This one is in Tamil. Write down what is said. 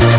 We'll